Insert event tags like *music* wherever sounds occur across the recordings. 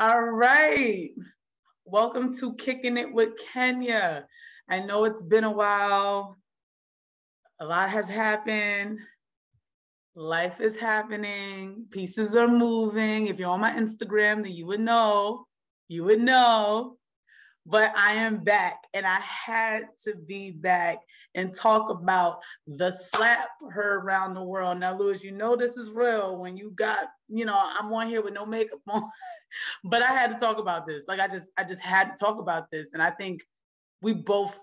All right. Welcome to Kicking It with Kenya. I know it's been a while. A lot has happened. Life is happening. Pieces are moving. If you're on my Instagram, then you would know. You would know. But I am back and I had to be back and talk about the slap her around the world. Now, Lewis, you know this is real when you got, you know, I'm on here with no makeup on. *laughs* *laughs* but I had to talk about this. Like I just I just had to talk about this. And I think we both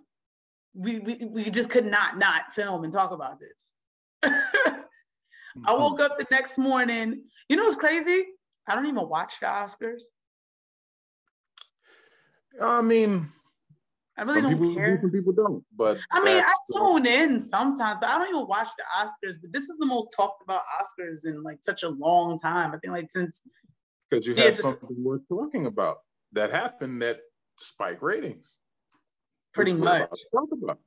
we we, we just could not not film and talk about this. *laughs* I woke up the next morning. You know what's crazy? I don't even watch the Oscars. I mean, I really don't people, care. Some people don't, but I mean, I uh, tune in sometimes, but I don't even watch the Oscars. But this is the most talked about Oscars in like such a long time. I think like since because you have something worth talking about that happened that spike ratings. pretty which we're about much. Talk about.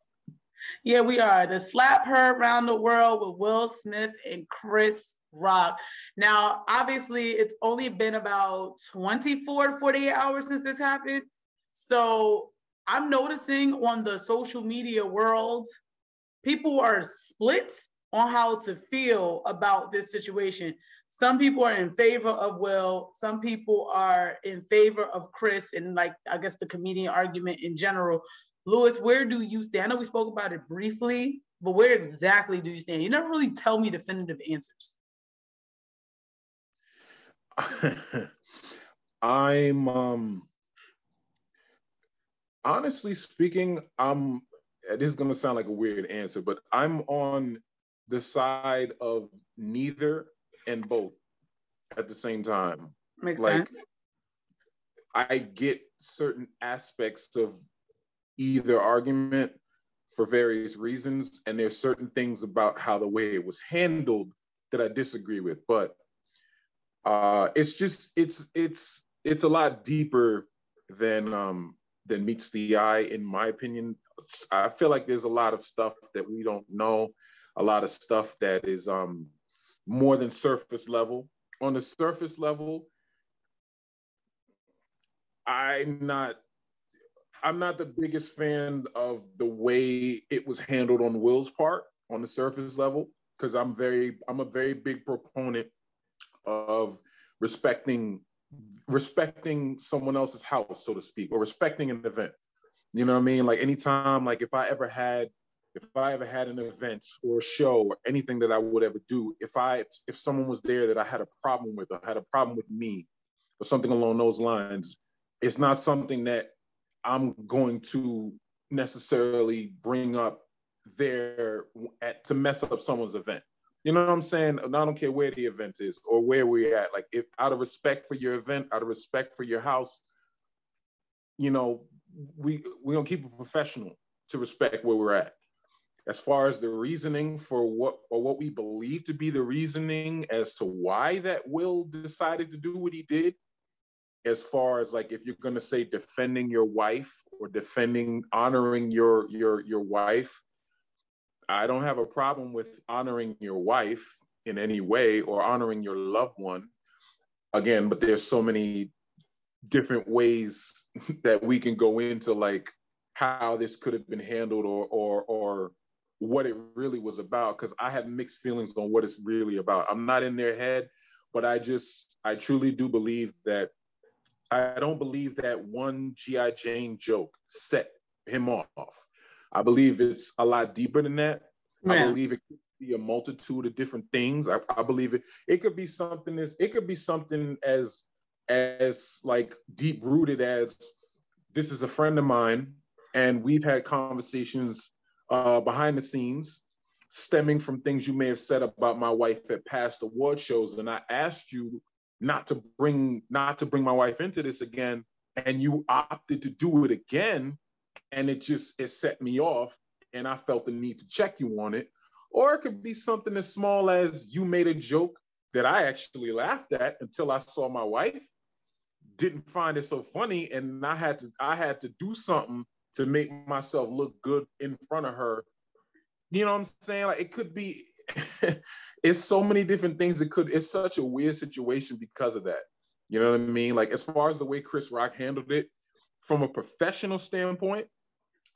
Yeah, we are. The slap her around the world with Will Smith and Chris Rock. Now, obviously, it's only been about 24 to 48 hours since this happened. So I'm noticing on the social media world, people are split on how to feel about this situation. Some people are in favor of Will, some people are in favor of Chris, and like I guess the comedian argument in general. Lewis, where do you stand? I know we spoke about it briefly, but where exactly do you stand? You never really tell me definitive answers. *laughs* I'm um honestly speaking, I'm this is gonna sound like a weird answer, but I'm on the side of neither and both at the same time. Makes Like, sense. I get certain aspects of either argument for various reasons, and there's certain things about how the way it was handled that I disagree with. But uh, it's just it's it's it's a lot deeper than um, than meets the eye, in my opinion. I feel like there's a lot of stuff that we don't know, a lot of stuff that is um, more than surface level. On the surface level, I'm not I'm not the biggest fan of the way it was handled on Will's part on the surface level because I'm very I'm a very big proponent of respecting respecting someone else's house, so to speak, or respecting an event. You know what I mean? Like anytime, like if I ever had if I ever had an event or a show or anything that I would ever do, if I if someone was there that I had a problem with or had a problem with me or something along those lines, it's not something that I'm going to necessarily bring up there at, to mess up someone's event. You know what I'm saying? I don't care where the event is or where we're at. Like, if out of respect for your event, out of respect for your house, you know, we we're gonna keep it professional to respect where we're at. As far as the reasoning for what or what we believe to be the reasoning as to why that Will decided to do what he did, as far as like if you're going to say defending your wife or defending honoring your your your wife i don't have a problem with honoring your wife in any way or honoring your loved one. Again but there's so many different ways *laughs* that we can go into like how this could have been handled or or or what it really was about because i have mixed feelings on what it's really about i'm not in their head but i just i truly do believe that I don't believe that one G.I. Jane joke set him off. I believe it's a lot deeper than that. I believe it could be a multitude of different things. I, I believe it. It could be something as it could be something as as like deep rooted as this is a friend of mine, and we've had conversations uh, behind the scenes, stemming from things you may have said about my wife at past award shows, and I asked you not to bring not to bring my wife into this again. And you opted to do it again. And it just it set me off. And i felt the need to check you on it. Or it could be something as small as you made a joke that i actually laughed at until i saw my wife. Didn't find it so funny. And i had to i had to do something to make myself look good in front of her you know what i'm saying like it could be *laughs* it's so many different things it could it's such a weird situation because of that You know what I mean? Like as far as the way Chris Rock handled it, from a professional standpoint,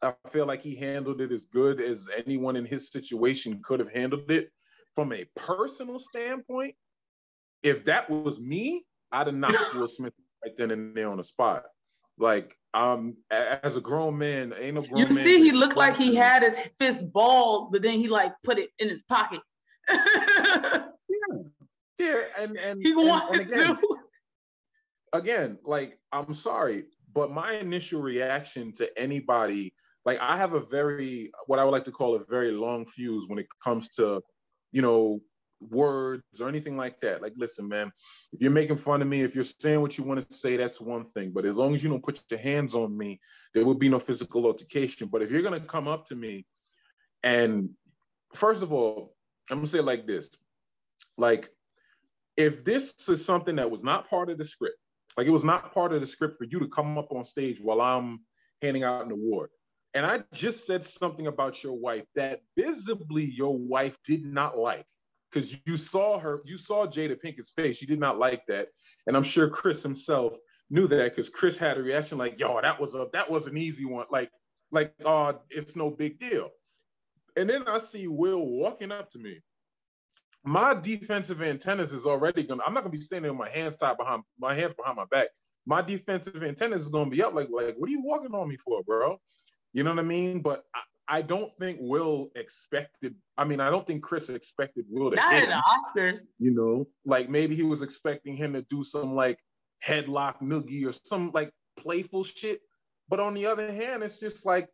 I feel like he handled it as good as anyone in his situation could have handled it. From a personal standpoint, if that was me, I'd have knocked Will Smith right then and there on the spot. Like, um, as a grown man, ain't no grown You see, he looked like he had his fist balled, but then he like put it in his pocket. *laughs* yeah. yeah, and and he wanted and, and again, to. Again, like I'm sorry, but my initial reaction to anybody like I have a very what I would like to call a very long fuse when it comes to, you know, words or anything like that. Like, listen, man, if you're making fun of me, if you're saying what you want to say, that's one thing. But as long as you don't put your hands on me, there will be no physical altercation. But if you're gonna come up to me and first of all, I'm gonna say it like this. Like, if this is something that was not part of the script, like it was not part of the script for you to come up on stage while I'm handing out an award and I just said something about your wife that visibly your wife did not like because you saw her, you saw Jada Pinkett's face. She did not like that, and I'm sure Chris himself knew that because Chris had a reaction like, "Yo, that was a that was an easy one," like like, "Oh, it's no big deal." And then I see Will walking up to me. My defensive antennas is already gonna. I'm not gonna be standing with my hands tied behind my hands behind my back. My defensive antennas is gonna be up. Like, like, what are you walking on me for, bro? You know what I mean? But I, don't think Will expected. I mean, I don't think Chris expected Will to not hit the Oscars. You know, like maybe he was expecting him to do some like headlock noogie or some like playful shit. But on the other hand, it's just like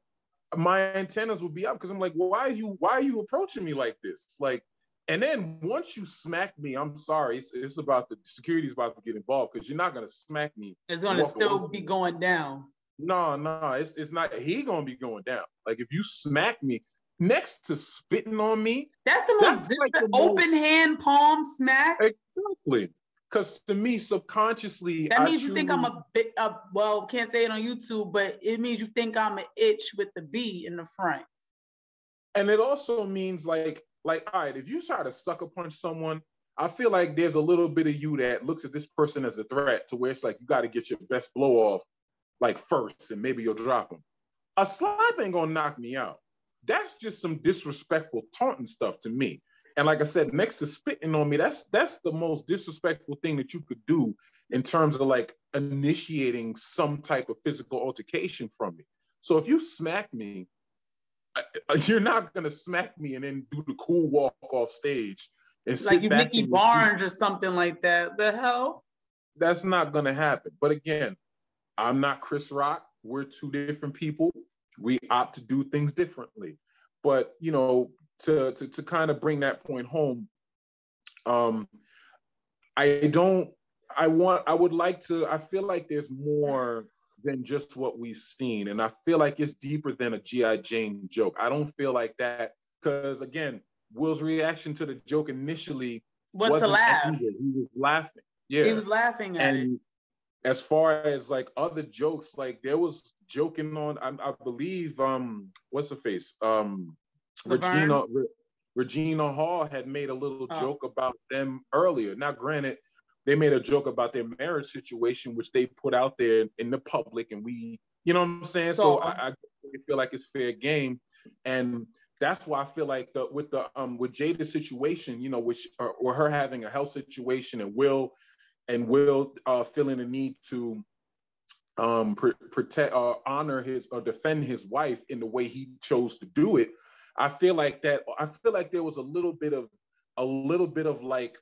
my antennas would be up because I'm like, well, why are you why are you approaching me like this? Like, and then once you smack me, I'm sorry, it's, it's about the security's about to get involved because you're not gonna smack me. It's gonna still be going down. No, no, it's it's not. He gonna be going down. Like if you smack me next to spitting on me, that's the most that's like the open most, hand palm smack. Exactly. Because to me, subconsciously, that means you think I'm a bit. Uh, well, can't say it on YouTube, but it means you think I'm an itch with the B in the front. And it also means like, like, all right, if you try to sucker punch someone, I feel like there's a little bit of you that looks at this person as a threat, to where it's like you got to get your best blow off like first, and maybe you'll drop him. A slap ain't gonna knock me out. That's just some disrespectful taunting stuff to me. And like I said, next to spitting on me, that's that's the most disrespectful thing that you could do in terms of like initiating some type of physical altercation from me. So if you smack me, you're not gonna smack me and then do the cool walk off stage and like you Mickey Barnes or something like that. The hell? That's not gonna happen. But again, I'm not Chris Rock. We're two different people. We opt to do things differently. But you know, to to, to kind of bring that point home, um, I don't. I want. I would like to. I feel like there's more than just what we've seen, and I feel like it's deeper than a GI Jane joke. I don't feel like that because again, Will's reaction to the joke initially was to laugh. He was laughing. Yeah, he was laughing at and, it as far as like other jokes, like there was joking on, I, I believe, um, what's the face, um, Regina Re, Regina Hall had made a little oh. joke about them earlier. Now, granted, they made a joke about their marriage situation, which they put out there in the public, and we, you know what I'm saying. So, so I, I feel like it's fair game, and that's why I feel like the with the um with Jada's situation, you know, which or, or her having a health situation and Will and Will uh, feeling the need to um, pr- protect or uh, honor his or defend his wife in the way he chose to do it. I feel like that. I feel like there was a little bit of a little bit of like,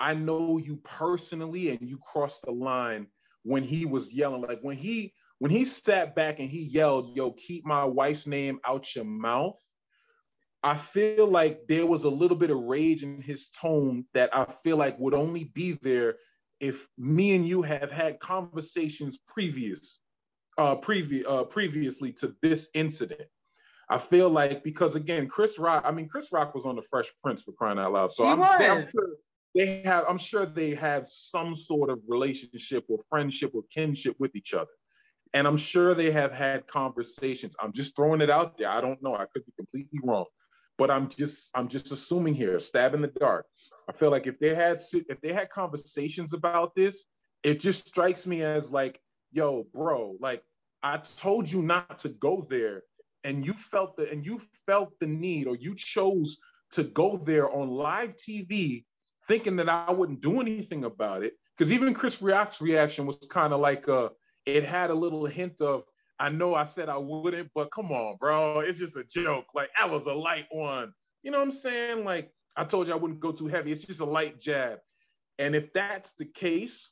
I know you personally, and you crossed the line when he was yelling. Like when he when he sat back and he yelled, "Yo, keep my wife's name out your mouth." I feel like there was a little bit of rage in his tone that I feel like would only be there if me and you have had conversations previous, uh, previ- uh, previously to this incident. I feel like because again, Chris Rock. I mean, Chris Rock was on the Fresh Prince for crying out loud. So I'm, I'm, sure they have. I'm sure they have some sort of relationship or friendship or kinship with each other, and I'm sure they have had conversations. I'm just throwing it out there. I don't know. I could be completely wrong but I'm just I'm just assuming here, stab in the dark. I feel like if they had if they had conversations about this it just strikes me as like, yo, bro, like I told you not to go there, and you felt the and you felt the need, or you chose to go there on live TV, thinking that I wouldn't do anything about it. Because even Chris Rock's reaction was kind of like uh, it had a little hint of, I know I said I wouldn't, but come on, bro, it's just a joke. Like that was a light one. You know what I'm saying? Like I told you I wouldn't go too heavy. It's just a light jab. And if that's the case,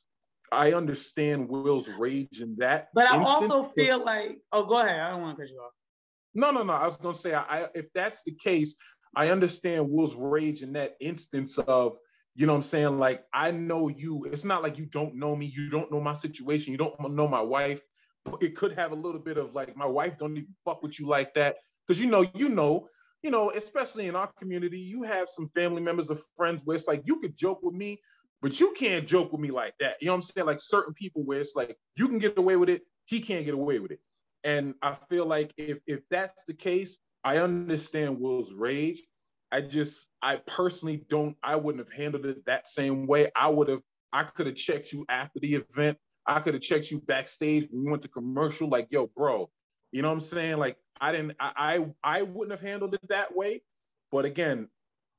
I understand Will's rage in that. But I also feel like, oh, go ahead. I don't want to cut you off. No, no, no. I was gonna say, I, if that's the case, I understand Will's rage in that instance of, you know, what I'm saying, like I know you. It's not like you don't know me. You don't know my situation. You don't know my wife. It could have a little bit of like my wife don't even fuck with you like that because you know, you know, you know, especially in our community, you have some family members or friends where it's like you could joke with me, but you can't joke with me like that. You know what I'm saying? Like certain people where it's like you can get away with it, he can't get away with it. And I feel like if if that's the case, I understand Will's rage. I just I personally don't I wouldn't have handled it that same way. I would have I could have checked you after the event. I could have checked you backstage when we went to commercial, like, yo, bro, you know what I'm saying? Like I didn't I I, I wouldn't have handled it that way. But again,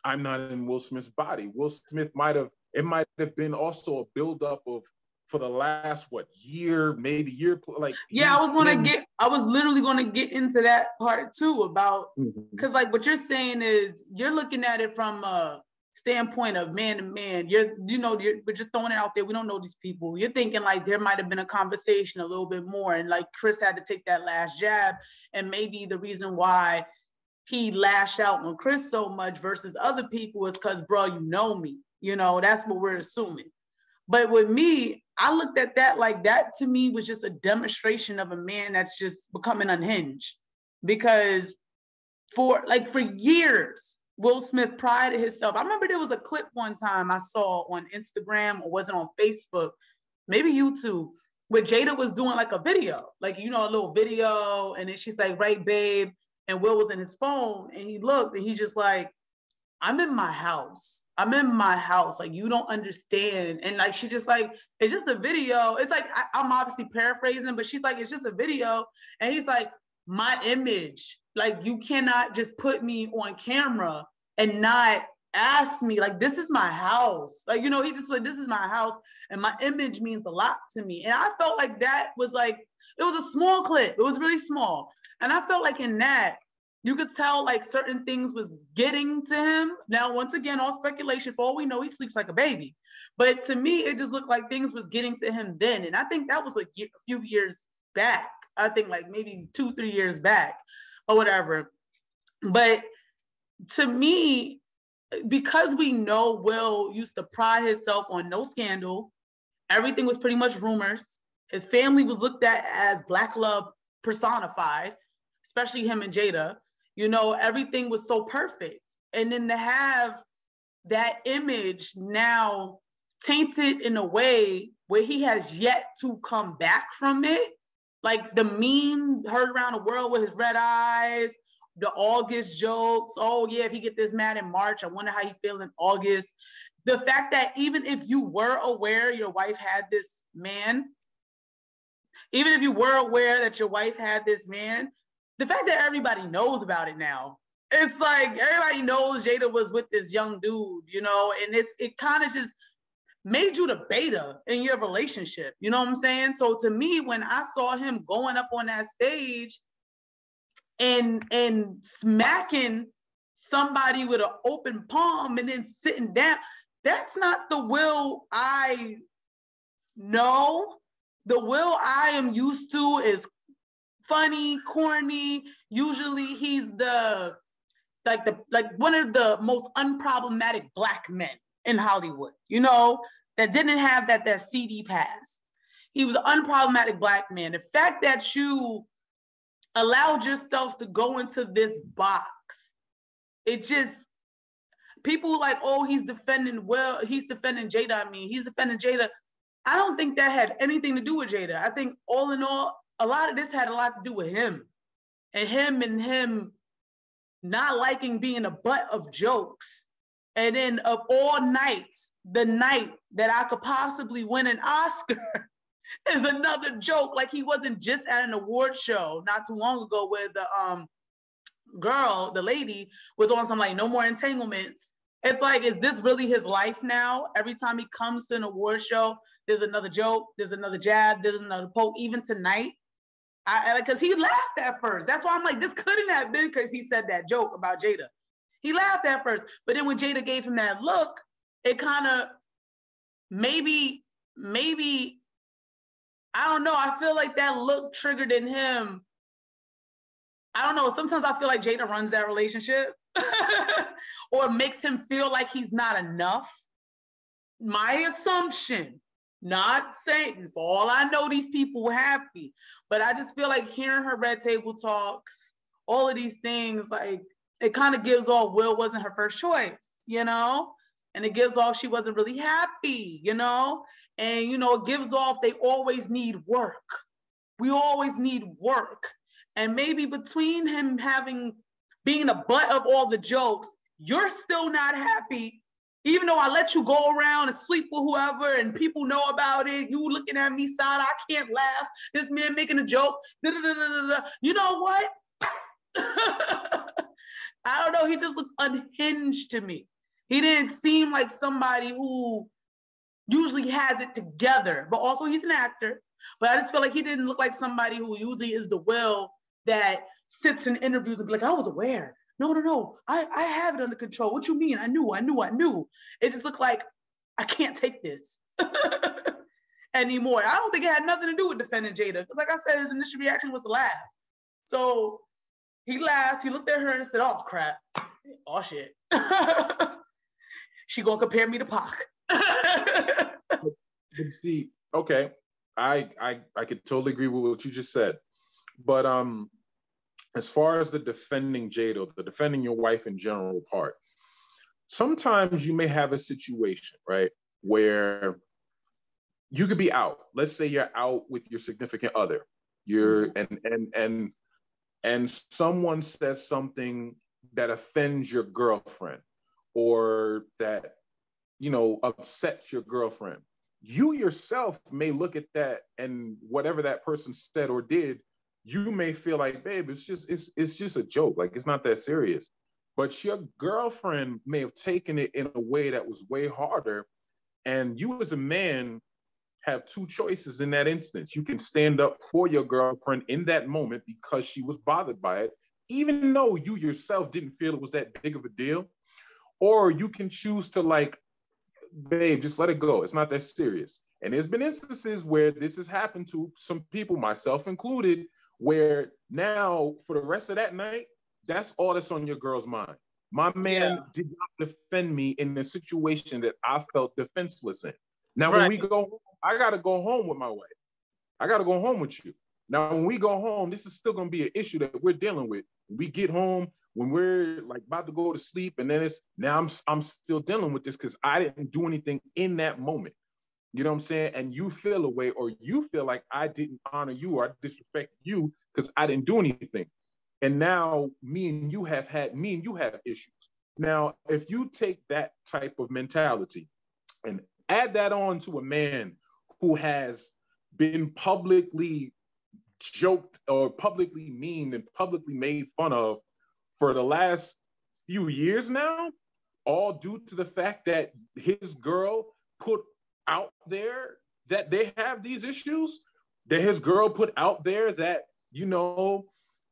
I'm not in Will Smith's body. Will Smith might have it might have been also a buildup of for the last what year, maybe year like yeah, I was gonna get I was literally gonna get into that part too about because mm-hmm. like what you're saying is you're looking at it from a standpoint of man to man. You're you know you're, we're just throwing it out there. We don't know these people. You're thinking like there might have been a conversation a little bit more, and like Chris had to take that last jab, and maybe the reason why he lashed out on Chris so much versus other people is because bro, you know me. You know, that's what we're assuming. But with me, I looked at that like that to me was just a demonstration of a man that's just becoming unhinged. Because for like for years, Will Smith prided himself. I remember there was a clip one time I saw on Instagram or wasn't on Facebook, maybe YouTube, where Jada was doing like a video, like you know, a little video, and then she's like, right, babe. And Will was in his phone and he looked and he just like, I'm in my house. I'm in my house. Like you don't understand. And like she's just like, it's just a video. It's like I, am obviously paraphrasing, but she's like, it's just a video. And he's like, my image. Like you cannot just put me on camera and not ask me. Like this is my house. Like you know, he just like this is my house, and my image means a lot to me. And I felt like that was like it was a small clip. It was really small, and I felt like in that you could tell like certain things was getting to him. Now, once again, all speculation. For all we know, he sleeps like a baby. But to me, it just looked like things was getting to him then, and I think that was like a few years back. I think like maybe two, three years back, or whatever. But to me, because we know Will used to pride himself on no scandal, everything was pretty much rumors. His family was looked at as black love personified, especially him and Jada you know, everything was so perfect. And then to have that image now tainted in a way where he has yet to come back from it, like the meme heard around the world with his red eyes, the August jokes. Oh yeah, if he get this mad in March, I wonder how he feel in August. The fact that even if you were aware your wife had this man, even if you were aware that your wife had this man, the fact that everybody knows about it now, it's like everybody knows Jada was with this young dude, you know, and it's it kind of just made you the beta in your relationship. You know what I'm saying? So to me, when I saw him going up on that stage and and smacking somebody with an open palm and then sitting down, that's not the will I know. The will I am used to is funny, corny. Usually he's the like the like one of the most unproblematic black men in Hollywood, you know, that didn't have that that CD pass. He was an unproblematic black man. The fact that you allowed yourself to go into this box, it just people like, oh, he's defending well, he's defending Jada. I mean, he's defending Jada. I don't think that had anything to do with Jada. I think all in all, a lot of this had a lot to do with him and him and him not liking being a butt of jokes And then of all nights, the night that I could possibly win an Oscar *laughs* is another joke. Like he wasn't just at an award show not too long ago where the um girl, the lady, was on some like no more entanglements. It's like, is this really his life now? Every time he comes to an award show, there's another joke, there's another jab, there's another poke. Even tonight, I because he laughed at first. That's why I'm like, this couldn't have been because he said that joke about Jada. He laughed at first, but then when Jada gave him that look, it kind of maybe, maybe, I don't know. I feel like that look triggered in him. I don't know. Sometimes I feel like Jada runs that relationship *laughs* or makes him feel like he's not enough. My assumption, not saying for all I know, these people happy, but I just feel like hearing her red table talks, all of these things, like it kind of gives off Will wasn't her first choice, you know? And it gives off she wasn't really happy, you know? And, you know, it gives off they always need work. We always need work. And maybe between him having, being the butt of all the jokes, you're still not happy. Even though I let you go around and sleep with whoever and people know about it, you looking at me side, I can't laugh. This man making a joke. You know what? *laughs* I don't know. He just looked unhinged to me. He didn't seem like somebody who usually has it together, but also he's an actor. But I just feel like he didn't look like somebody who usually is the will that sits in interviews and be like, I was aware. No, no, no. I, I have it under control. What you mean? I knew, I knew, I knew. It just looked like I can't take this *laughs* anymore. I don't think it had nothing to do with defending Jada. Because like I said, his initial reaction was to laugh. So he laughed. He looked at her and said, "Oh crap! Oh shit! *laughs* she gonna compare me to Pac." *laughs* see, okay, I I I could totally agree with what you just said, but um, as far as the defending Jada, the defending your wife in general part, sometimes you may have a situation right where you could be out. Let's say you're out with your significant other. You're mm-hmm. and and and and someone says something that offends your girlfriend or that you know upsets your girlfriend you yourself may look at that and whatever that person said or did you may feel like babe it's just it's it's just a joke. Like it's not that serious. But your girlfriend may have taken it in a way that was way harder and you as a man have two choices in that instance. You can stand up for your girlfriend in that moment because she was bothered by it, even though you yourself didn't feel it was that big of a deal. Or you can choose to, like, babe, just let it go. It's not that serious. And there's been instances where this has happened to some people, myself included, where now for the rest of that night, that's all that's on your girl's mind. My man yeah. did not defend me in the situation that I felt defenseless in. Now, right. when we go I got to go home with my wife. I got to go home with you. Now, when we go home, this is still going to be an issue that we're dealing with. When we get home, when we're like about to go to sleep, and then it's now I'm I'm still dealing with this because I didn't do anything in that moment. You know what I'm saying? And you feel a way, or you feel like I didn't honor you or I disrespect you because I didn't do anything. And now me and you have had me and you have issues. Now, if you take that type of mentality and add that on to a man who has been publicly joked or publicly mean and publicly made fun of for the last few years now, all due to the fact that his girl put out there that they have these issues, that his girl put out there that, you know,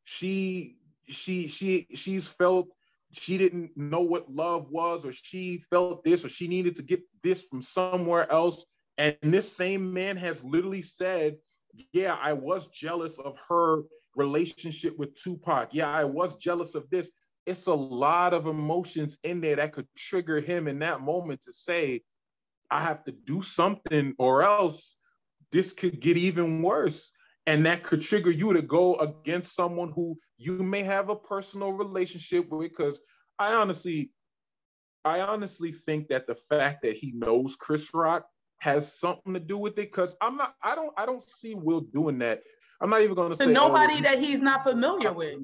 she she she she's felt she didn't know what love was or she felt this or she needed to get this from somewhere else and this same man has literally said, Yeah, I was jealous of her relationship with Tupac. Yeah, I was jealous of this. It's a lot of emotions in there that could trigger him in that moment to say, I have to do something or else this could get even worse. And that could trigger you to go against someone who you may have a personal relationship with. Because I honestly, I honestly think that the fact that he knows Chris Rock has something to do with it because I'm not I don't I don't see Will doing that. I'm not even gonna say nobody oh, that he's not familiar with.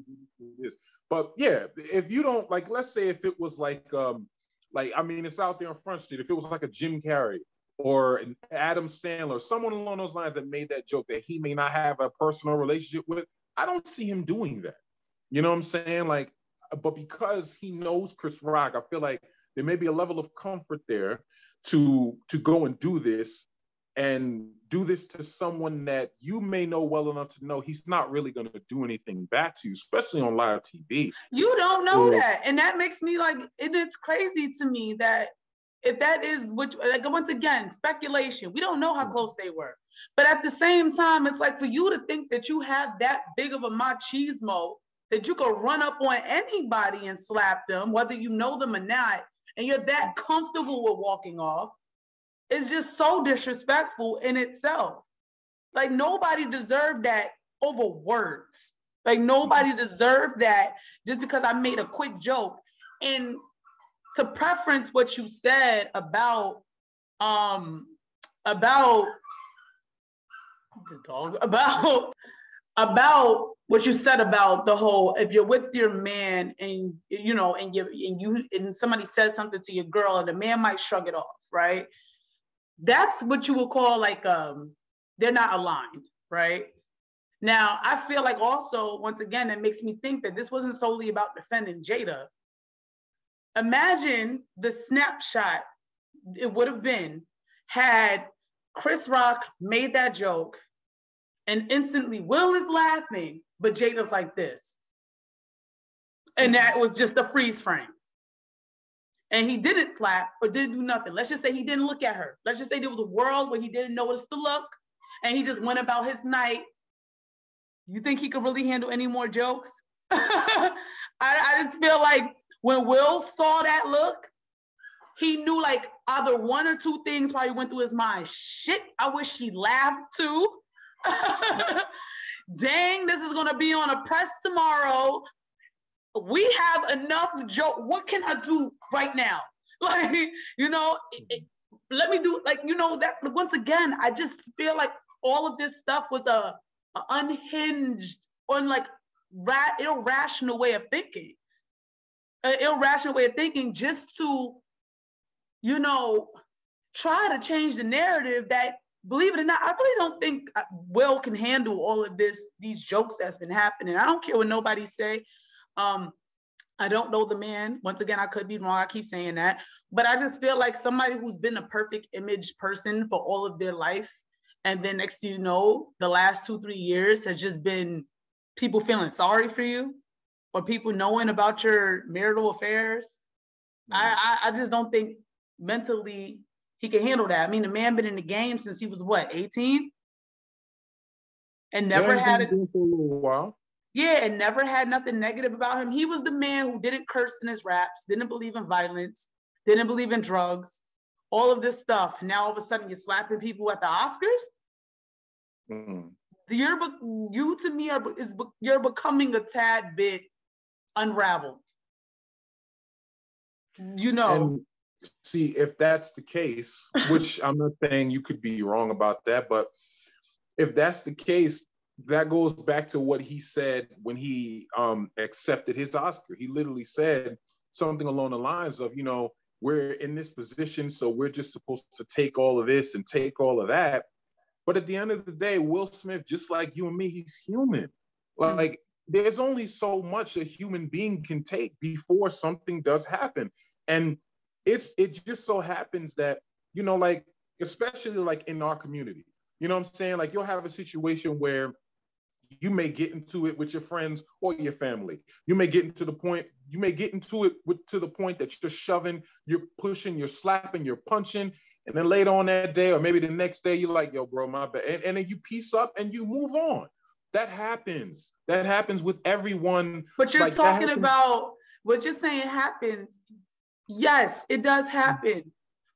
But yeah, if you don't like let's say if it was like um Like, I mean, it's out there on Front Street. If it was like a Jim Carrey or Adam Sandler, someone along those lines that made that joke that he may not have a personal relationship with, I don't see him doing that. You know what I'm saying? Like, but because he knows Chris Rock, I feel like there may be a level of comfort there to to go and do this and do this to someone that you may know well enough to know he's not really going to do anything back to you, especially on live TV. You don't know that. And that makes me like, it, it's crazy to me that if that is what, like, once again, speculation, we don't know how mm. close they were. But at the same time, it's like for you to think that you have that big of a machismo that you could run up on anybody and slap them, whether you know them or not, and you're that comfortable with walking off is just so disrespectful in itself. Like nobody deserved that over words. Like nobody deserved that just because I made a quick joke. And to preference what you said about um about this dog *laughs* about about what you said about the whole if you're with your man and you know and you and you and somebody says something to your girl and the man might shrug it off right that's what you would call like um they're not aligned, right? Now, I feel like also, once again, it makes me think that this wasn't solely about defending Jada. Imagine the snapshot it would have been had Chris Rock made that joke and instantly Will is laughing, but Jada's like this. And that was just a freeze frame and he didn't slap or didn't do nothing. Let's just say he didn't look at her. Let's just say there was a world where he didn't notice the look and he just went about his night. You think he could really handle any more jokes? *laughs* I, I just feel like when Will saw that look, he knew like either one or two things probably went through his mind. Shit, I wish he laughed too. *laughs* Dang, this is gonna be on a press tomorrow we have enough joke. What can I do right now? *laughs* Like, you know, it, it, let me do like, you know, that once again, I just feel like all of this stuff was a, a unhinged, on like ra- irrational way of thinking. An irrational way of thinking just to, you know, try to change the narrative that believe it or not, I really don't think Will can handle all of this, these jokes that's been happening. I don't care what nobody say. Um, I don't know the man. Once again, I could be wrong. I keep saying that. But I just feel like somebody who's been a perfect image person for all of their life. And then next you know, the last two, three years has just been people feeling sorry for you or people knowing about your marital affairs. Mm-hmm. I, I, I just don't think mentally he can handle that. I mean, the man been in the game since he was what, 18? And never yeah, had a while. Yeah, and never had nothing negative about him. He was the man who didn't curse in his raps, didn't believe in violence, didn't believe in drugs, all of this stuff. Now all of a sudden you're slapping people at the Oscars. Mm. You're you to me are is you're becoming a tad bit unraveled. You know. And see, if that's the case, *laughs* which I'm not saying you could be wrong about that, but if that's the case, that goes back to what he said when he um, accepted his Oscar. He literally said something along the lines of, you know, we're in this position, so we're just supposed to take all of this and take all of that. But at the end of the day, Will Smith, just like you and me, he's human. Hmm. Like, there's only so much a human being can take before something does happen. And it's it just so happens that, you know, like, especially like in our community, you know what I'm saying? Like, you'll have a situation where you may get into it with your friends or your family. You may get into the point, you may get into it with to the point that you're shoving, you're pushing, you're slapping, you're punching. And then later on that day, or maybe the next day, you're like, yo, bro, my bad. And, and then you piece up and you move on. That happens. That happens with everyone. But you're like, talking about what you're saying happens. Yes, it does happen.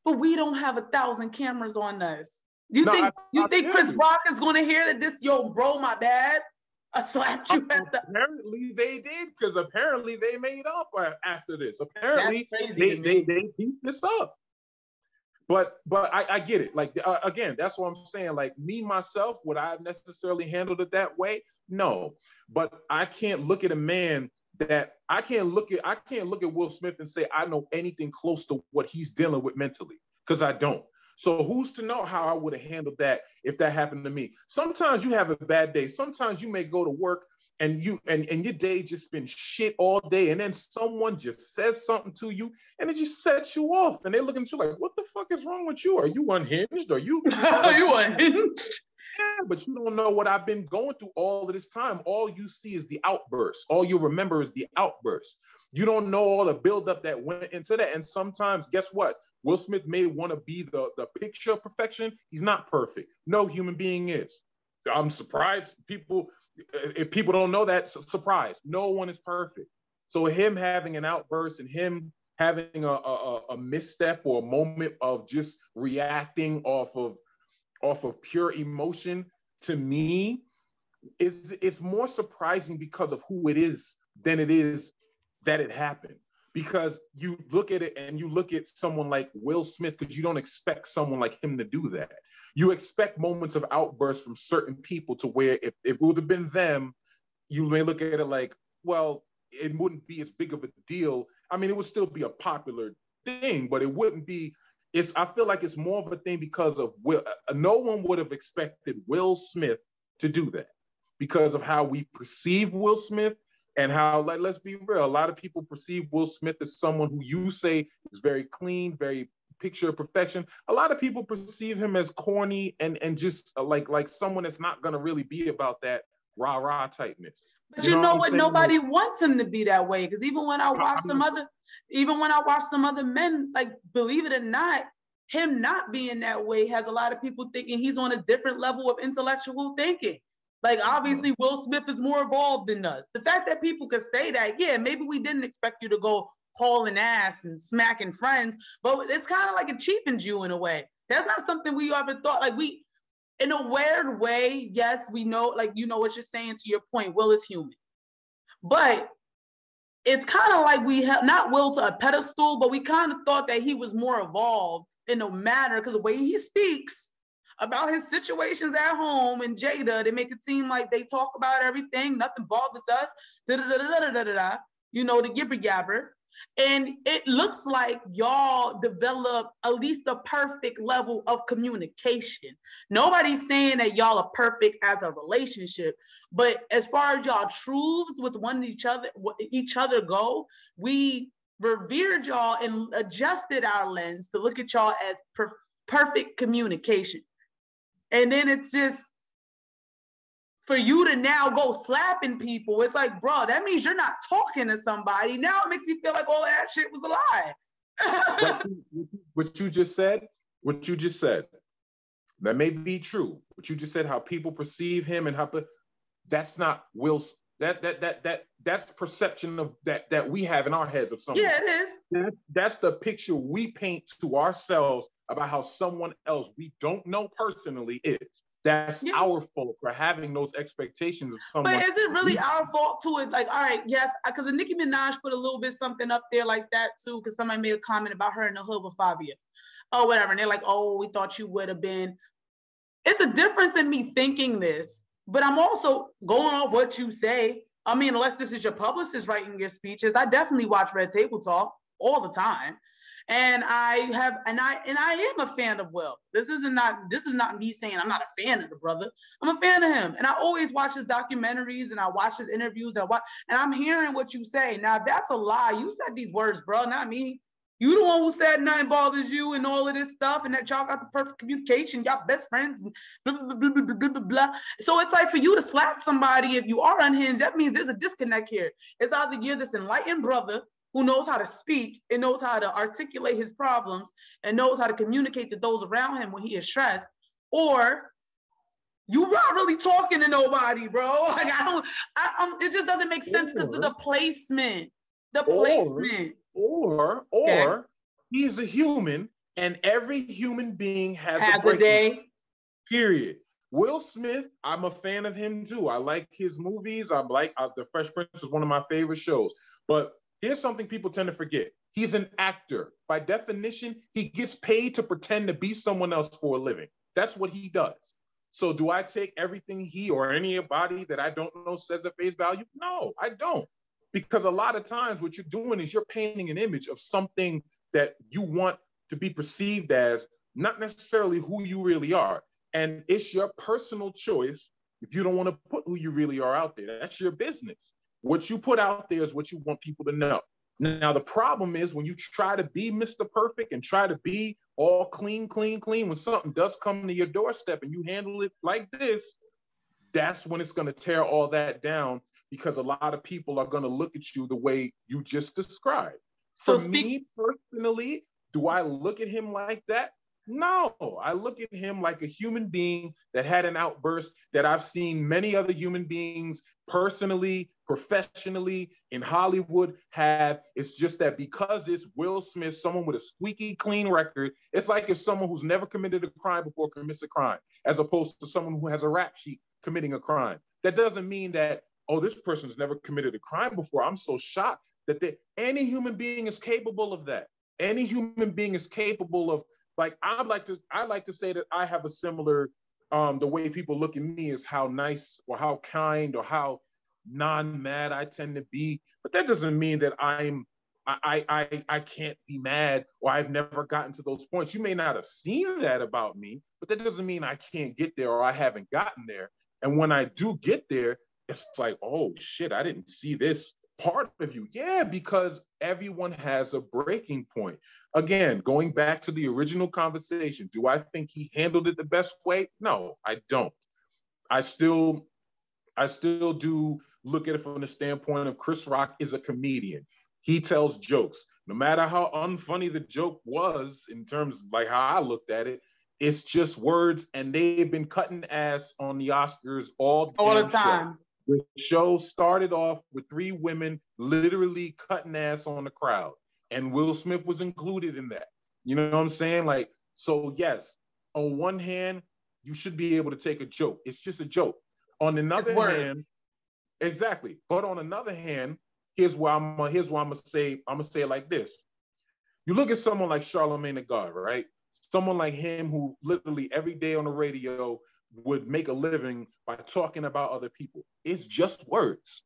But we don't have a thousand cameras on us. You no, think I, you I think Chris you. Rock is going to hear that this yo bro my bad? I slapped you at the. Apparently they did because apparently they made up after this. Apparently they, they they pieced this up. But but I, I get it. Like uh, again, that's what I'm saying. Like me myself, would I have necessarily handled it that way? No. But I can't look at a man that I can't look at I can't look at Will Smith and say I know anything close to what he's dealing with mentally because I don't. So who's to know how I would have handled that if that happened to me? Sometimes you have a bad day. Sometimes you may go to work and you and, and your day just been shit all day, and then someone just says something to you and it just sets you off, and they look at you like, "What the fuck is wrong with you? Are you unhinged? Are you *laughs* are you unhinged?" Yeah, but you don't know what I've been going through all of this time. All you see is the outburst. All you remember is the outburst. You don't know all the buildup that went into that. And sometimes, guess what? Will Smith may want to be the, the picture of perfection. He's not perfect. No human being is. I'm surprised people, Uh, if people don't know that, surprise. No one is perfect. So him having an outburst and him having a, a, a misstep or a moment of just reacting off of off of pure emotion to me is it's more surprising because of who it is than it is that it happened because you look at it and you look at someone like Will Smith because you don't expect someone like him to do that. You expect moments of outbursts from certain people to where if, if it would have been them, you may look at it like, well, it wouldn't be as big of a deal. I mean, it would still be a popular thing, but it wouldn't be it's I feel like it's more of a thing because of Will. Uh, no one would have expected Will Smith to do that because of how we perceive Will Smith and how let, let's be real a lot of people perceive will smith as someone who you say is very clean very picture of perfection. A lot of people perceive him as corny and and just uh, like like someone that's not going to really be about that rah rah typeness but you, you know, know, what, what? nobody wants him to be that way because even when i watch some other even when i watch some other men like believe it or not him not being that way has a lot of people thinking he's on a different level of intellectual thinking. Like obviously Will Smith is more evolved than us. The fact that people could say that, yeah, maybe we didn't expect you to go hauling ass and smacking friends, but it's kind of like it cheapens you in a way. That's not something we ever thought. Like we, in a weird way, yes, we know, like you know what you're saying to your point. Will is human, but it's kind of like we have not Will to a pedestal, but we kind of thought that he was more evolved in a manner because the way he speaks about his situations at home and Jada. They make it seem like they talk about everything, nothing bothers us, you know, the gibber gabber. And it looks like y'all develop at least a perfect level of communication. Nobody's saying that y'all are perfect as a relationship, but as far as y'all truths with one each other, each other go, we revered y'all and adjusted our lens to look at y'all as per- perfect communication. And then it's just for you to now go slapping people. It's like, bro, that means you're not talking to somebody. Now it makes me feel like all that shit was a lie. what *laughs* you just said, what you just said, that may be true. What you just said, how people perceive him and how, that's not Will's. That that that that that's perception of that that we have in our heads of someone. Yeah, it is. That, that's the picture we paint to ourselves about how someone else we don't know personally is. That's yeah. our fault for having those expectations of someone. But is it really our fault to it? Like, all right, yes, because Nicki Minaj put a little bit something up there like that too, because somebody made a comment about her in the hood with Fabia, or oh, whatever, and they're like, oh, we thought you would have been. It's a difference in me thinking this, but I'm also going off what you say. I mean, unless this is your publicist writing your speeches, I definitely watch Red Table Talk all the time and I have and I and I am a fan of Will. This isn't not this is not me saying I'm not a fan of the brother. I'm a fan of him, and I always watch his documentaries and I watch his interviews and watch, and I'm hearing what you say. Now that's a lie. You said these words, bro, not me. You the one who said nothing bothers you and all of this stuff, and that y'all got the perfect communication, y'all best friends, and blah, blah, blah, blah, blah, blah, blah. So it's like for you to slap somebody if you are unhinged, that means there's a disconnect here. It's either you're this enlightened brother who knows how to speak and knows how to articulate his problems and knows how to communicate to those around him when he is stressed, or you not really talking to nobody, bro. *laughs* Like I don't, I, I'm, it just doesn't make sense because of the placement, the or, placement. Or, or okay. he's a human, and every human being has, has a, a day. Period. Will Smith, I'm a fan of him too. I like his movies. I like uh, The Fresh Prince is one of my favorite shows. But Here's something people tend to forget. He's an actor. By definition, he gets paid to pretend to be someone else for a living. That's what he does. So do I take everything he or anybody that I don't know says at face value? No, I don't. Because a lot of times what you're doing is you're painting an image of something that you want to be perceived as, not necessarily who you really are. And it's your personal choice if you don't want to put who you really are out there. That's your business. What you put out there is what you want people to know. Now, the problem is when you try to be Mr. Perfect and try to be all clean, clean, clean, when something does come to your doorstep and you handle it like this, that's when it's going to tear all that down because a lot of people are going to look at you the way you just described. So For speak- me personally, do I look at him like that? No, I look at him like a human being that had an outburst that I've seen many other human beings personally, professionally in Hollywood have. It's just that because it's Will Smith, someone with a squeaky clean record, it's like if someone who's never committed a crime before commits a crime, as opposed to someone who has a rap sheet committing a crime. That doesn't mean that, oh, this person's never committed a crime before. I'm so shocked that they, any human being is capable of that. Any human being is capable of like I'd like to I like to say that I have a similar um the way people look at me is how nice or how kind or how non-mad I tend to be. But that doesn't mean that I'm I I I can't be mad or I've never gotten to those points. You may not have seen that about me, but that doesn't mean I can't get there or I haven't gotten there. And when I do get there, it's like, oh shit, I didn't see this part of you. Yeah, because everyone has a breaking point. Again, going back to the original conversation, do I think he handled it the best way? No, I don't. I still I still do look at it from the standpoint of Chris Rock is a comedian. He tells jokes. No matter how unfunny the joke was in terms of like how I looked at it, it's just words and they've been cutting ass on the Oscars all, all the time. Show. The show started off with three women literally cutting ass on the crowd, and Will Smith was included in that. You know what I'm saying? Like, so yes, on one hand, you should be able to take a joke. It's just a joke. On another hand, exactly. But on another hand, here's why I'm here's why I'm gonna say I'm gonna say it like this. You look at someone like Charlemagne the God, right? Someone like him who literally every day on the radio would make a living by talking about other people. It's just words.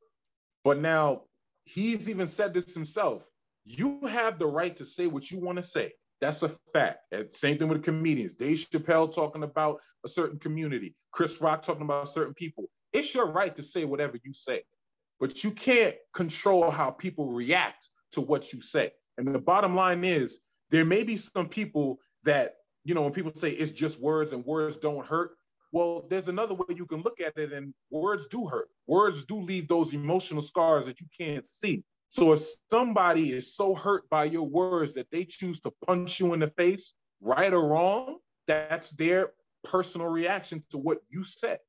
But now he's even said this himself. You have the right to say what you want to say. That's a fact. And same thing with comedians. Dave Chappelle talking about a certain community, Chris Rock talking about certain people. It's your right to say whatever you say, but you can't control how people react to what you say. And the bottom line is there may be some people that, you know, when people say it's just words and words don't hurt, well, there's another way you can look at it, and words do hurt. Words do leave those emotional scars that you can't see. So if somebody is so hurt by your words that they choose to punch you in the face, right or wrong, that's their personal reaction to what you said.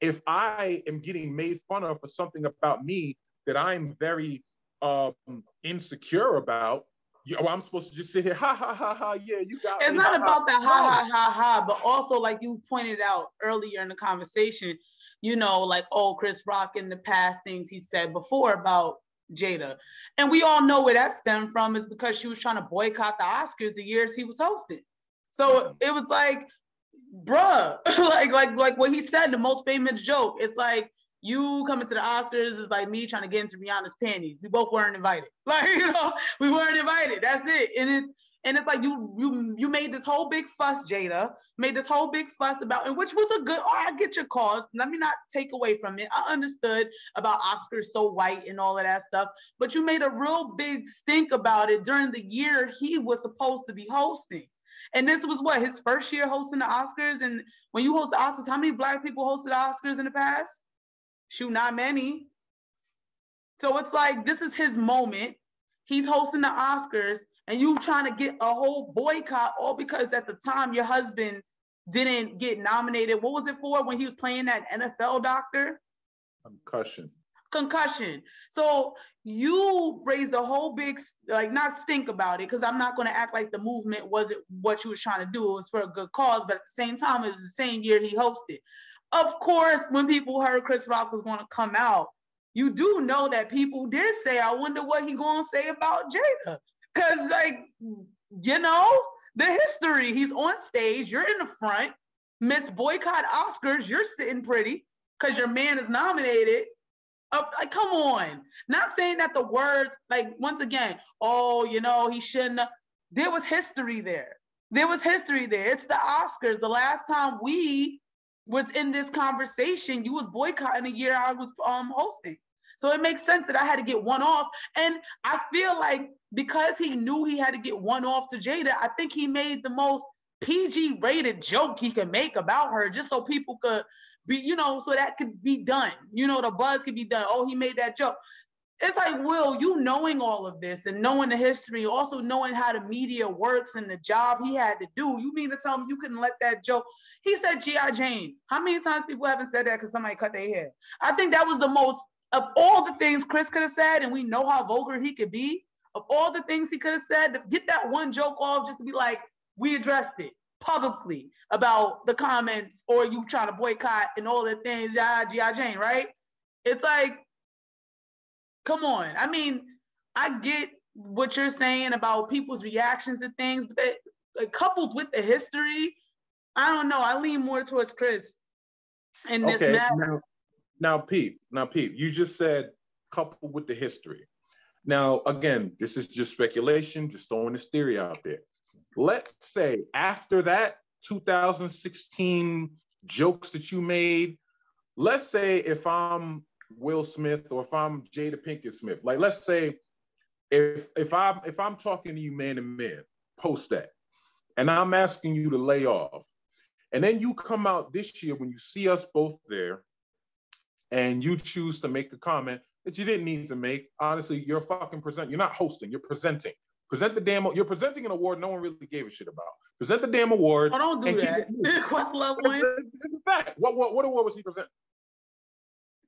If I am getting made fun of for something about me that I'm very um, insecure about, you know, I'm supposed to just sit here, ha ha ha ha, yeah, you got it. It's me, not ha, about that ha ha ha ha, but also like you pointed out earlier in the conversation, you know, like, oh, Chris Rock in the past things he said before about Jada. And we all know where that stemmed from is because she was trying to boycott the Oscars the years he was hosting. So mm-hmm. it was like, bruh, *laughs* like like like what he said, the most famous joke. It's like you coming to the Oscars is like me trying to get into Rihanna's panties. We both weren't invited. *laughs* Like, you know, we weren't invited. That's it. And it's and it's like you you you made this whole big fuss, Jada, made this whole big fuss about, and which was a good, oh, I get your cause. Let me not take away from it. I understood about Oscars so white and all of that stuff, but you made a real big stink about it during the year he was supposed to be hosting. And this was what his first year hosting the Oscars. And when you host the Oscars, how many black people hosted Oscars in the past? Shoot, not many. So it's like this is his moment. He's hosting the Oscars, and you trying to get a whole boycott all because at the time your husband didn't get nominated. What was it for when he was playing that NFL doctor? Concussion. Concussion. So you raised a whole big like not stink about it because I'm not going to act like the movement wasn't what you was trying to do. It was for a good cause, but at the same time, it was the same year he hosted. Of course, when people heard Chris Rock was going to come out, you do know that people did say, I wonder what he going to say about Jada. Because, like, you know, the history. He's on stage, you're in the front. Miss Boycott Oscars, you're sitting pretty because your man is nominated. Uh, like, come on. Not saying that the words, like, once again, oh, you know, he shouldn't. There was history there. There was history there. It's the Oscars. The last time we was in this conversation, you was boycotting the year I was um hosting. So it makes sense that I had to get one off. And I feel like because he knew he had to get one off to Jada, I think he made the most PG rated joke he could make about her just so people could be, you know, so that could be done. You know, the buzz could be done. Oh, he made that joke. It's like, Will, you knowing all of this and knowing the history, also knowing how the media works and the job he had to do, you mean to tell me you couldn't let that joke? He said G.I. Jane. How many times people haven't said that because somebody cut their hair? I think that was the most of all the things Chris could have said, and we know how vulgar he could be, of all the things he could have said, to get that one joke off just to be like, we addressed it publicly about the comments or you trying to boycott and all the things, yeah, G.I. Jane, right? It's like, come on. I mean, I get what you're saying about people's reactions to things, but that, like, coupled with the history, I don't know. I lean more towards Chris in this okay, matter. Now, Pete, now, Pete, you just said coupled with the history. Now, again, this is just speculation, just throwing this theory out there. Let's say after that 2016 jokes that you made, let's say if I'm Will Smith or if I'm Jada Pinkett Smith, like let's say if if I'm if I'm talking to you man to man, post that, and I'm asking you to lay off, and then you come out this year when you see us both there, and you choose to make a comment that you didn't need to make. Honestly, you're fucking present. You're not hosting. You're presenting. Present the damn. You're presenting an award no one really gave a shit about. Present the damn award. Oh, don't do that. *laughs* Questlove win. What what what award was he presenting?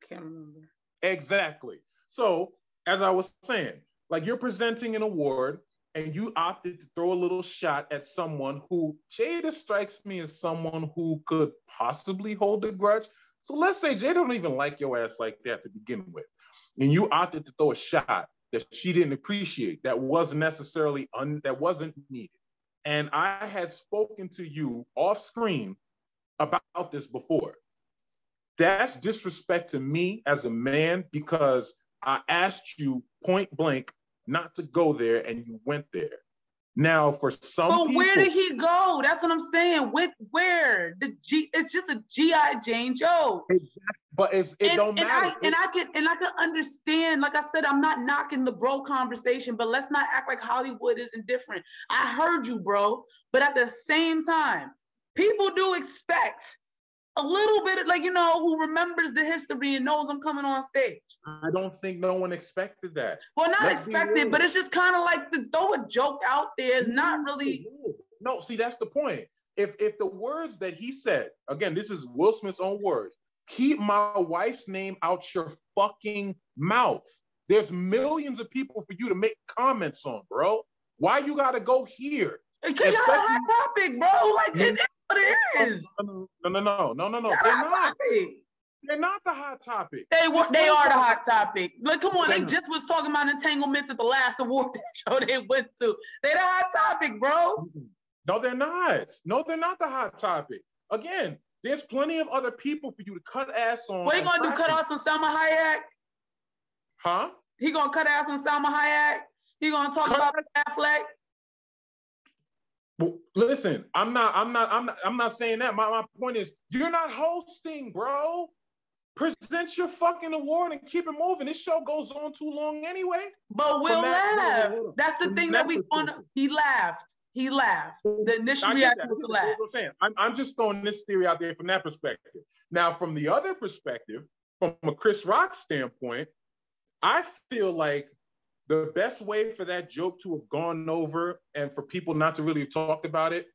Can't remember. Exactly. So as I was saying, like you're presenting an award and you opted to throw a little shot at someone who Jada strikes me as someone who could possibly hold a grudge. So let's say Jada don't even like your ass like that to begin with, and you opted to throw a shot that she didn't appreciate, that wasn't necessarily un, that wasn't needed. And I had spoken to you off screen about this before. That's disrespect to me as a man because I asked you point blank not to go there and you went there. Now, for some, but people, where did he go? That's what I'm saying. With where the G? It's just a GI Jane joke. But it's, it and, don't and matter. I, and I can and I can understand. Like I said, I'm not knocking the bro conversation, but let's not act like Hollywood isn't different. I heard you, bro. But at the same time, people do expect a little bit like you know who remembers the history and knows I'm coming on stage. I don't think no one expected that. Well, not Let's expected, but it's just kind of like to throw a joke out there is not really. No, see that's the point. If if the words that he said again, this is Will Smith's own words. Keep my wife's name out your fucking mouth. There's millions of people for you to make comments on, bro. Why you gotta go here? Because you're a hot topic, bro. Like it, what it oh, is. No, no, no, no, no, no, no. They're not. Topic. They're not the hot topic. They were. They are the hot topic. Look, come on. They just was talking about entanglements at the last award *laughs* show they went to. They're the hot topic, bro. No, they're not. No, they're not the hot topic. Again, there's plenty of other people for you to cut ass on. What are you gonna do? Cut ass on Salma Hayek? Huh? He gonna cut ass on Salma Hayek? He gonna talk cut about Affleck? But listen, I'm not, I'm not, I'm not, I'm not saying that. My, my point is, you're not hosting, bro. Present your fucking award and keep it moving. This show goes on too long anyway. But we'll laugh. That's the thing that we want. He laughed. He laughed. The initial reaction was to laugh. I'm, I'm just throwing this theory out there from that perspective. Now, from the other perspective, from a Chris Rock standpoint, I feel like the best way for that joke to have gone over and for people not to really talk about it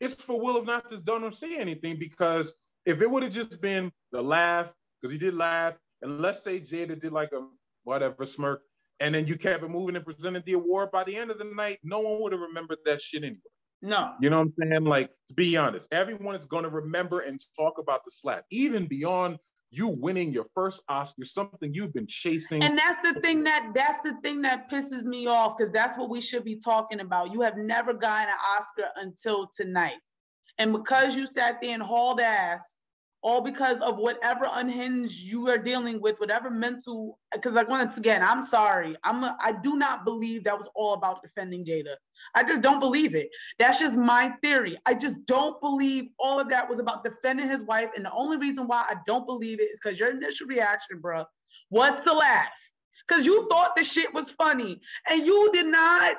is for Will have not to done or say anything because if it would have just been the laugh, because he did laugh, and let's say Jada did like a whatever smirk, and then you kept it moving and presented the award, by the end of the night, no one would have remembered that shit anyway. No. You know what I'm saying? Like, to be honest, everyone is going to remember and talk about the slap, even beyond you winning your first Oscar, something you've been chasing. And that's the thing that that's the thing that pisses me off because that's what we should be talking about. You have never gotten an Oscar until tonight. And because you sat there and hauled ass all because of whatever unhinged you are dealing with, whatever mental. Because like once again, I'm sorry, I'm a, I do not believe that was all about defending Jada. I just don't believe it. That's just my theory. I just don't believe all of that was about defending his wife. And the only reason why I don't believe it is because your initial reaction, bro, was to laugh. Because you thought the shit was funny and you did not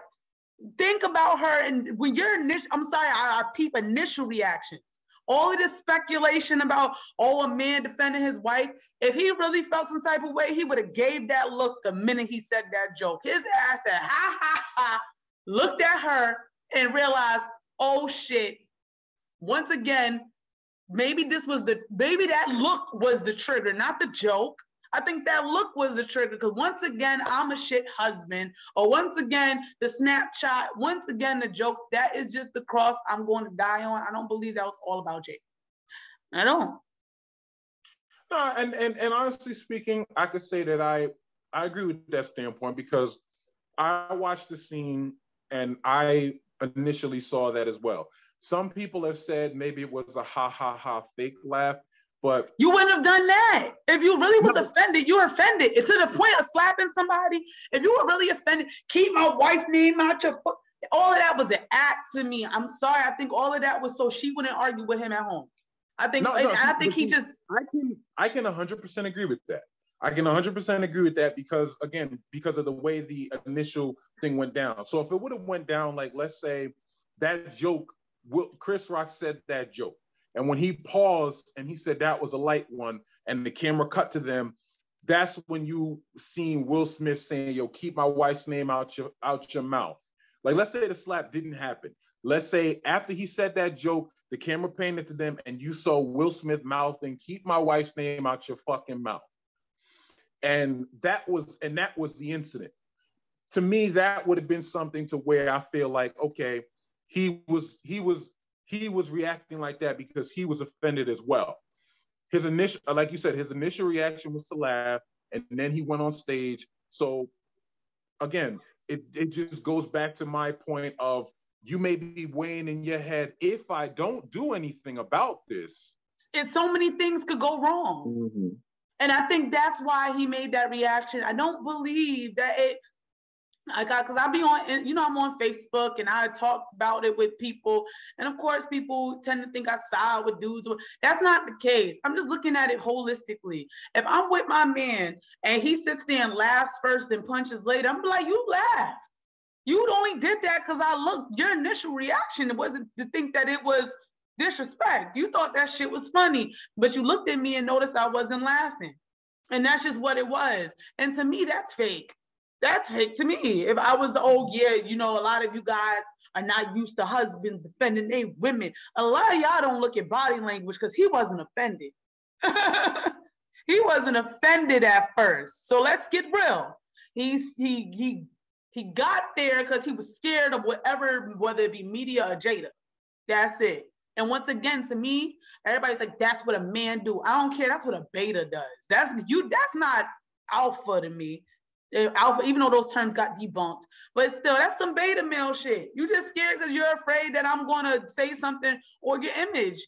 think about her. And when your initial, I'm sorry, I, I peep initial reactions all of this speculation about oh a man defending his wife. If he really felt some type of way he would have gave that look the minute he said that joke. His ass said ha ha ha. Looked at her and realized oh shit. Once again maybe this was the maybe that look was the trigger not the joke I think that look was the trigger because once again, I'm a shit husband, or once again, the Snapchat, once again, the jokes. That is just the cross I'm going to die on. I don't believe that was all about Jake. I don't. No, and, and and honestly speaking, I could say that I I agree with that standpoint because I watched the scene and I initially saw that as well. Some people have said maybe it was a ha ha ha fake laugh. But you wouldn't have done that if you really was no. offended. You're offended. It's to the point of slapping somebody. If you were really offended, keep my wife name out your foot. All of that was an act to me. I'm sorry. I think all of that was so she wouldn't argue with him at home. I think. No, no, I think he just. I can. I can 100 percent agree with that. I can 100 percent agree with that because again, because of the way the initial thing went down. So if it would have went down like, let's say, that joke, Chris Rock said that joke and when he paused and he said that was a light one, and the camera cut to them, that's when you seen Will Smith saying, "Yo, keep my wife's name out your out your mouth." Like, let's say the slap didn't happen. Let's say after he said that joke, the camera painted to them, and you saw Will Smith mouthing, "Keep my wife's name out your fucking mouth." And that was and that was the incident. To me, that would have been something to where I feel like, okay, he was he was he was reacting like that because he was offended as well. His initial, like you said, his initial reaction was to laugh, and then he went on stage. So again, it, it just goes back to my point of you may be weighing in your head, if I don't do anything about this. And so many things could go wrong. Mm-hmm. And I think that's why he made that reaction. I don't believe that it I got because I be on, eh, you know, I'm on Facebook and I talk about it with people. And of course, people tend to think I side with dudes. That's not the case. I'm just looking at it holistically. If I'm with my man and he sits there and laughs first and punches later, I'm like, you laughed. You only did that because I looked, your initial reaction wasn't to think that it was disrespect. You thought that shit was funny, but you looked at me and noticed I wasn't laughing. And that's just what it was. And to me, that's fake that's fake to me. If I was, oh yeah, you know, a lot of you guys are not used to husbands defending their women. A lot of y'all don't look at body language because he wasn't offended. *laughs* he wasn't offended at first. So let's get real. He's he he he got there because he was scared of whatever, whether it be media or Jada. That's it. And once again, to me, everybody's like, that's what a man do. I don't care. That's what a beta does. That's you. That's not alpha to me Uh, alpha, even though those terms got debunked. But still, that's some beta male shit. You just scared because you're afraid that I'm gonna say something or your image.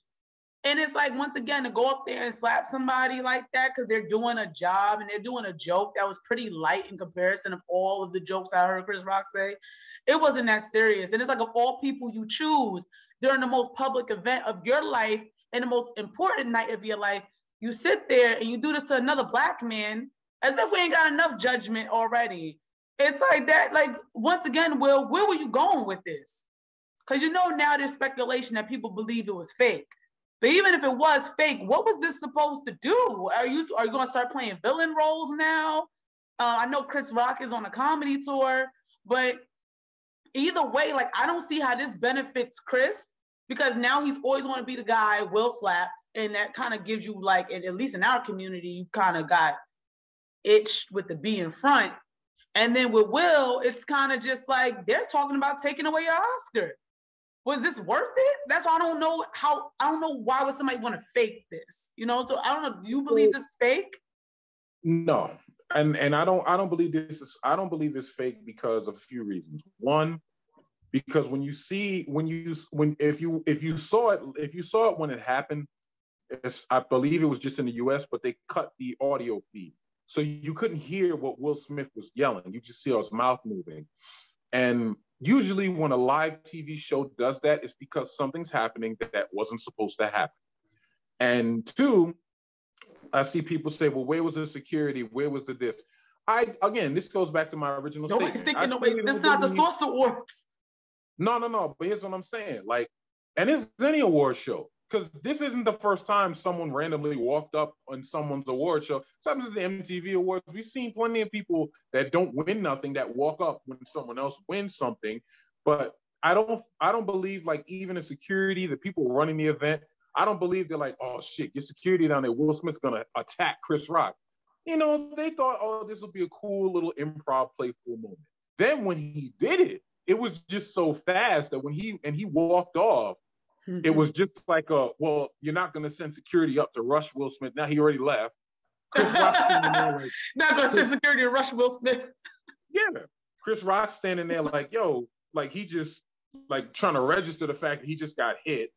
And it's like once again to go up there and slap somebody like that because they're doing a job and they're doing a joke that was pretty light in comparison of all of the jokes I heard Chris Rock say. It wasn't that serious. And it's like of all people you choose during the most public event of your life and the most important night of your life, you sit there and you do this to another black man as if we ain't got enough judgment already. It's like that, like once again, Will, where were you going with this? Because you know now there's speculation that people believe it was fake. But even if it was fake, what was this supposed to do? Are you are you gonna start playing villain roles now? Uh, I know Chris Rock is on a comedy tour, but either way, like I don't see how this benefits Chris because now he's always want to be the guy Will slaps, and that kind of gives you like, at least in our community, you kind of got itch with the B in front. And then with Will, it's kind of just like they're talking about taking away your Oscar. Was this worth it? That's why I don't know how I don't know why would somebody want to fake this. You know, so I don't know. Do you believe this is fake? No. And and I don't I don't believe this is I don't believe it's fake because of a few reasons. One, because when you see when you when if you if you saw it if you saw it when it happened, I believe it was just in the US, but they cut the audio feed. So you couldn't hear what Will Smith was yelling. You just see his mouth moving. And usually when a live TV show does that, it's because something's happening that wasn't supposed to happen. And two, I see people say, well, where was the security? Where was the this? I again, this goes back to my original Nobody's statement. Thinking, nobody, this is not the Source Awards. No, no, no. But here's what I'm saying. Like, and it's any award show because this isn't the first time someone randomly walked up on someone's award show. Sometimes it's the MTV Awards. We've seen plenty of people that don't win nothing that walk up when someone else wins something. But I don't, I don't believe like even the security, the people running the event, I don't believe they're like, oh shit, your security down there. Will Smith's gonna attack Chris Rock. You know, they thought, oh, this will be a cool little improv playful moment. Then when he did it, it was just so fast that when he and he walked off, mm-hmm. it was just like a well, you're not gonna send security up to rush Will Smith. Now he already left. Chris Rock like, *laughs* not gonna send security to rush Will Smith. yeah. Chris Rock standing there like, yo, like he just like trying to register the fact that he just got hit.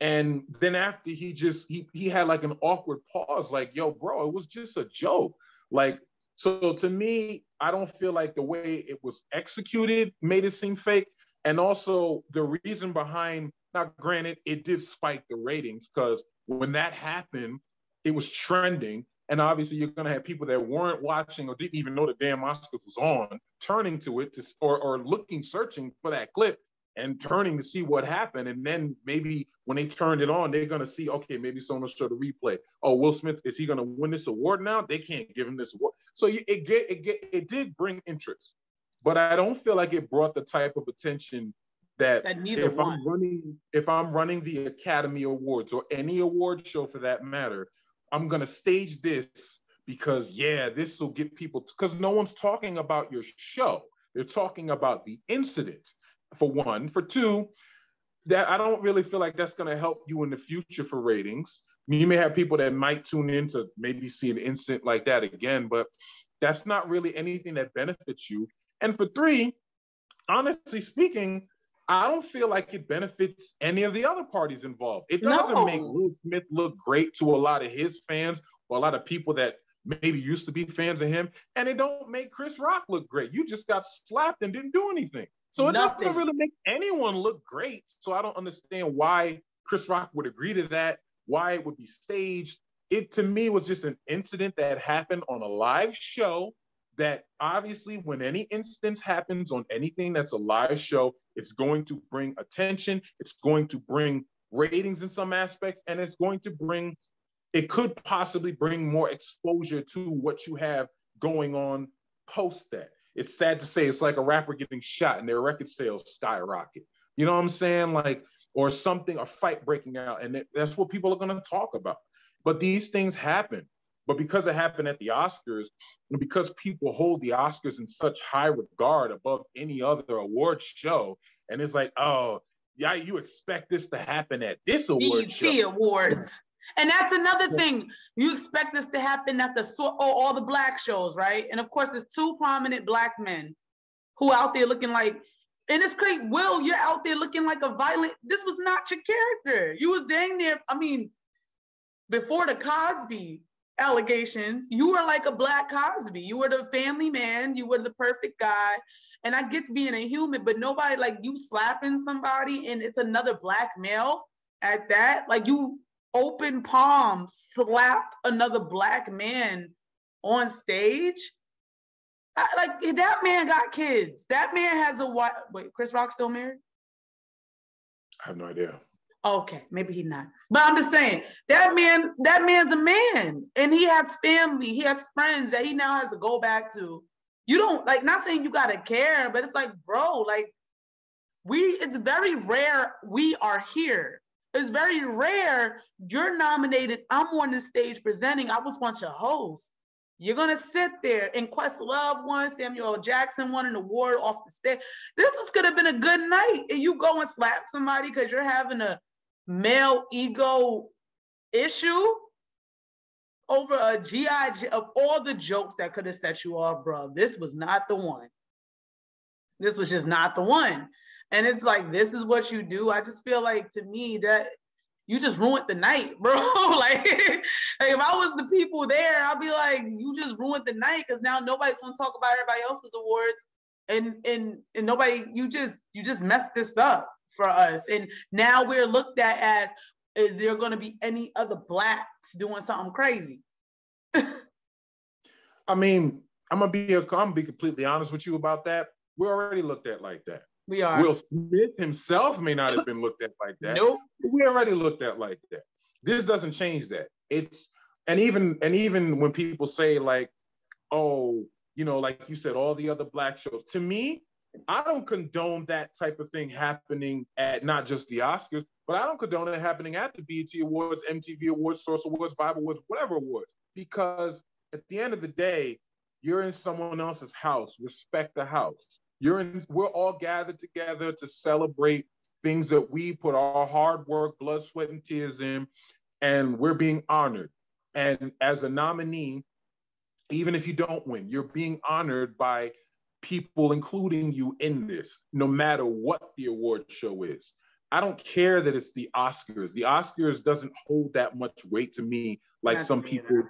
And then after he just he he had like an awkward pause, like, yo, bro, it was just a joke. Like, so to me, I don't feel like the way it was executed made it seem fake. And also the reason behind, now granted, it did spike the ratings because when that happened, it was trending. And obviously, you're going to have people that weren't watching or didn't even know the damn Oscars was on, turning to it to, or, or looking, searching for that clip and turning to see what happened. And then maybe when they turned it on, they're gonna see, okay, maybe someone show the replay. Oh, Will Smith, is he gonna win this award now? They can't give him this award. So it get it get it did bring interest, but I don't feel like it brought the type of attention that, that if one. I'm running if I'm running the Academy Awards or any award show for that matter, I'm gonna stage this because yeah, this will get people because no one's talking about your show. They're talking about the incident for one. For two, that I don't really feel like that's going to help you in the future for ratings. You may have people that might tune in to maybe see an incident like that again, but that's not really anything that benefits you. And for three, honestly speaking, I don't feel like it benefits any of the other parties involved. It doesn't no. make Will Smith look great to a lot of his fans or a lot of people that maybe used to be fans of him, and it don't make Chris Rock look great. You just got slapped and didn't do anything. So it Nothing. doesn't really make anyone look great. So I don't understand why Chris Rock would agree to that, why it would be staged. It to me was just an incident that happened on a live show that obviously when any instance happens on anything that's a live show, it's going to bring attention, it's going to bring ratings in some aspects, and it's going to bring, it could possibly bring more exposure to what you have going on post that it's sad to say it's like a rapper getting shot and their record sales skyrocket. You know what I'm saying? Like, or something, a fight breaking out, and that's what people are going to talk about. But these things happen. But because it happened at the Oscars, and because people hold the Oscars in such high regard above any other award show, and it's like, oh, yeah, you expect this to happen at this award BET show. Awards. And that's another thing. You expect this to happen at the so oh, all the black shows, right? And of course, there's two prominent black men who out there looking like, and it's great. Will, you're out there looking like a violent. This was not your character. You was dang near. I mean, before the Cosby allegations, you were like a black Cosby. You were the family man. You were the perfect guy. And I get being a human, but nobody like you slapping somebody and it's another black male at that. Like you open palm slap another black man on stage. I, like that man got kids. That man has a wife. Wait, Chris Rock still married? I have no idea. Okay, maybe he's not. But I'm just saying that man, that man's a man, and he has family, he has friends that he now has to go back to. You don't like not saying you gotta care, but it's like, bro, like we, it's very rare we are here it's very rare you're nominated. I'm on the stage presenting. I was once a host. You're gonna sit there and Questlove won, Samuel Jackson won an award off the stage. This was gonna have been a good night. And you go and slap somebody because you're having a male ego issue over a GI of all the jokes that could have set you off, bro. This was not the one. This was just not the one. And it's like, this is what you do. I just feel like to me that you just ruined the night, *laughs* bro. like, like, if I was the people there, I'd be like, you just ruined the night because now nobody's gonna talk about everybody else's awards, and and and nobody, you just you just messed this up for us, and now we're looked at as, is there gonna be any other blacks doing something crazy? *laughs* I mean, I'm gonna be a, I'm gonna be completely honest with you about that. We're already looked at like that. We are. Will Smith himself may not have been looked at like that. Nope. We already looked at like that. This doesn't change that. It's and even and even when people say like, oh, you know, like you said, all the other black shows. To me, I don't condone that type of thing happening at not just the Oscars, but I don't condone it happening at the BET Awards, MTV Awards, Source Awards, Vibe Awards, whatever awards. Because at the end of the day, you're in someone else's house. Respect the house. You're in, we're all gathered together to celebrate things that we put our hard work, blood, sweat, and tears in, and we're being honored. And as a nominee, even if you don't win, you're being honored by people, including you, in this, no matter what the award show is. I don't care that it's the Oscars. The Oscars doesn't hold that much weight to me like That's some people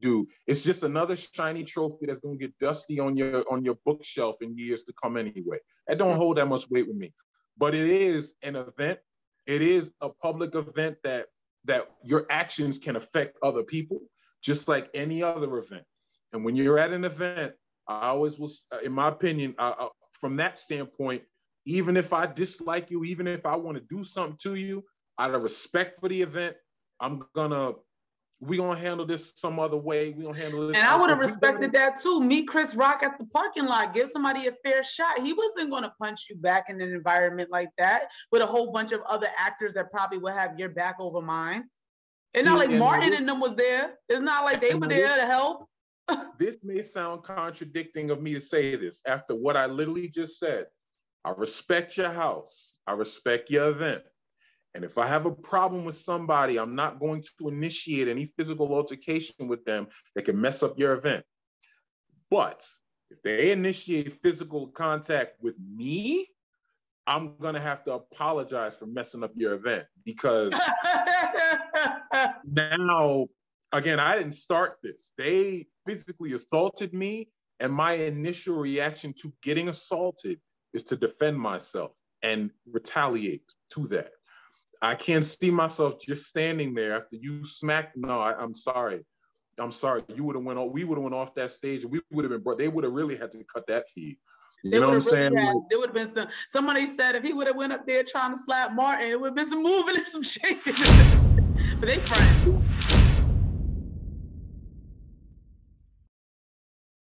do. It's just another shiny trophy that's gonna get dusty on your on your bookshelf in years to come anyway. That don't hold that much weight with me. But it is an event. It is a public event that that your actions can affect other people, just like any other event. And when you're at an event, I always was, in my opinion, uh, from that standpoint, even if I dislike you, even if I want to do something to you, out of respect for the event, I'm gonna we gonna handle this some other way. We gonna handle this. And I would have respected that too. Meet Chris Rock at the parking lot. Give somebody a fair shot. He wasn't gonna punch you back in an environment like that with a whole bunch of other actors that probably would have your back over mine. It's not like Martin and them was there. It's not like they were there to help. This may sound contradicting of me to say this after what I literally just said. I respect your house. I respect your event. And if I have a problem with somebody, I'm not going to initiate any physical altercation with them that can mess up your event. But if they initiate physical contact with me, I'm going to have to apologize for messing up your event because *laughs* now, again, I didn't start this. They physically assaulted me. And my initial reaction to getting assaulted is to defend myself and retaliate to that. I can't see myself just standing there after you smacked. No, I, am sorry. I'm sorry. You would have went off. We would have went off that stage, we would have been brought. They would have really had to cut that feed. You they know what I'm saying? Had, there would have been some. Somebody said if he would have went up there trying to slap Martin, it would have been some moving and some shaking. *laughs* but they friends.